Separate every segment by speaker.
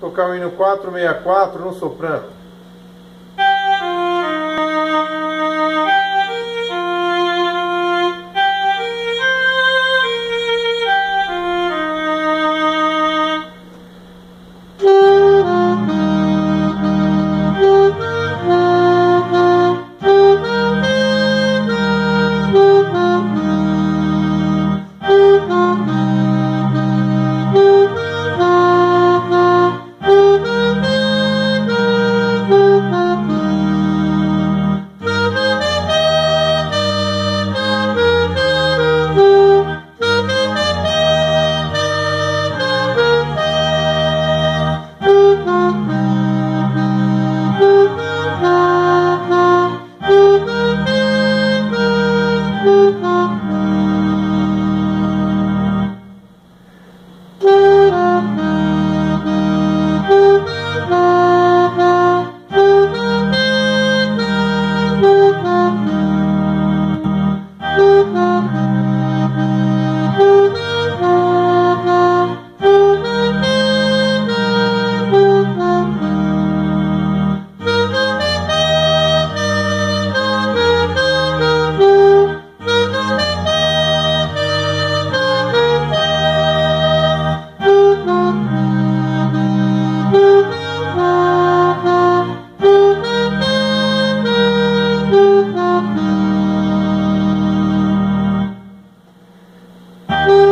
Speaker 1: tocar o hino 464 no soprano.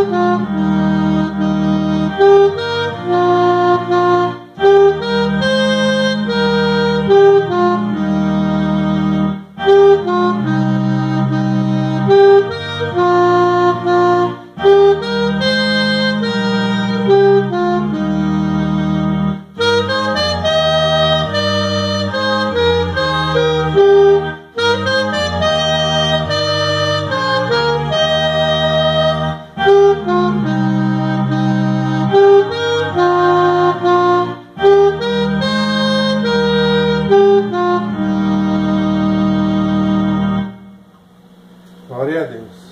Speaker 1: oh Glória a Deus.